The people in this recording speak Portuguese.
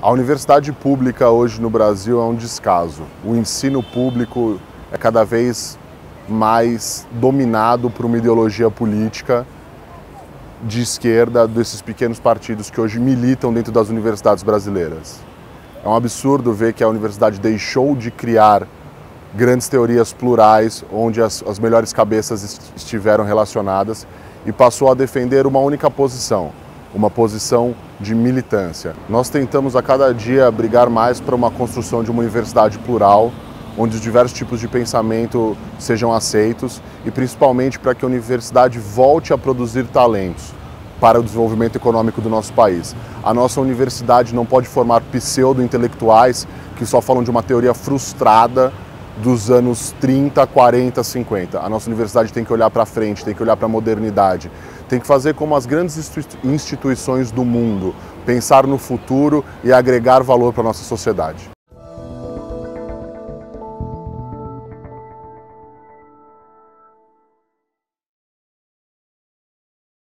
A universidade pública hoje no Brasil é um descaso. O ensino público é cada vez mais dominado por uma ideologia política de esquerda desses pequenos partidos que hoje militam dentro das universidades brasileiras. É um absurdo ver que a universidade deixou de criar grandes teorias plurais onde as, as melhores cabeças estiveram relacionadas e passou a defender uma única posição, uma posição de militância. Nós tentamos a cada dia brigar mais para uma construção de uma universidade plural, onde os diversos tipos de pensamento sejam aceitos e principalmente para que a universidade volte a produzir talentos para o desenvolvimento econômico do nosso país. A nossa universidade não pode formar pseudo-intelectuais que só falam de uma teoria frustrada dos anos 30, 40, 50. A nossa universidade tem que olhar para frente, tem que olhar para a modernidade, tem que fazer como as grandes instituições do mundo, pensar no futuro e agregar valor para a nossa sociedade.